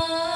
Bye.